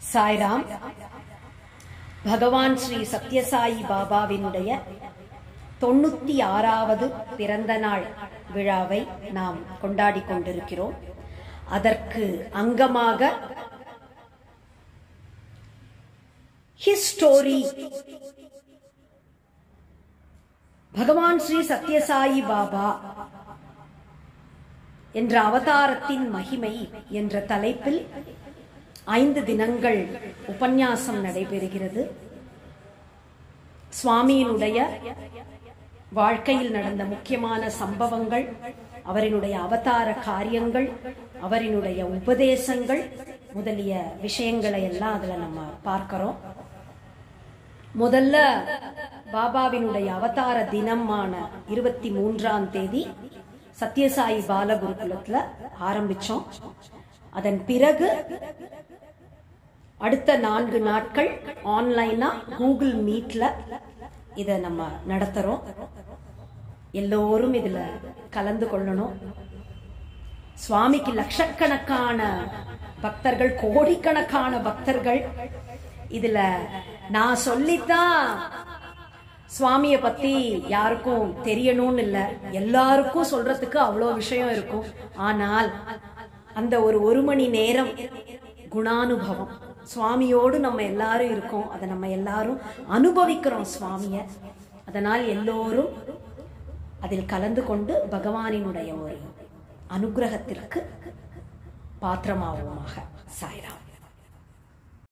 சாய்ராம். பகவான் ஸ்ரீ சத்யசாயி பாபாவினுடைய தொண்ணூத்தி ஆறாவது பிறந்த நாள் விழாவை நாம் கொண்டாடி கொண்டிருக்கிறோம். அதற்கு அங்கமாக ஹிஸ்டோரி பகவான் ஸ்ரீ சத்யசாயி பாபா என்ற அவதாரத்தின் மகிமை என்ற தலைப்பில் ஐந்து தினங்கள் உபன்யாசம் நடைபெறுகிறது. சுவாமியினுடைய வாழ்க்கையில் நடந்த முக்கியமான சம்பவங்கள் அவரினுடைய அவதார காரியங்கள் அவரினுடைய உபதேசங்கள் முதலிய விஷயங்களை எல்லாம் அதுல நம்ம பார்க்கிறோம். முதல்ல பாபாவினுடைய அவதார தினமான இருபத்தி மூன்றாம் தேதி சத்யசாயி பாலகுருகுலத்துல ஆரம்பிச்சோம். அதன் பிறகு அடுத்த நான்கு நாட்கள் ஆன்லைனா கூகுள் மீட்ல இத நம்ம நடத்துறோம். எல்லோரும் இதுல கலந்து கொள்ளணும். சுவாமிக்கு லட்சக்கணக்கான பக்தர்கள் கோடிக்கணக்கான பக்தர்கள். இதுல நான் சொல்லித்தான் சுவாமிய பத்தி யாருக்கும் தெரியணும்னு இல்ல. எல்லாருக்கும் சொல்றதுக்கு அவ்வளோ விஷயம் இருக்கும். ஆனால் அந்த ஒரு ஒரு மணி நேரம் குணானுபவம். சுவாமியோடு நம்ம எல்லாரும் இருக்கோம். அதை நம்ம எல்லாரும் அனுபவிக்கிறோம் சுவாமிய. அதனால் எல்லோரும் அதில் கலந்து கொண்டு பகவானினுடைய ஒரு அனுகிரகத்திற்கு பாத்திரமாவோமாக சாய்ராம்.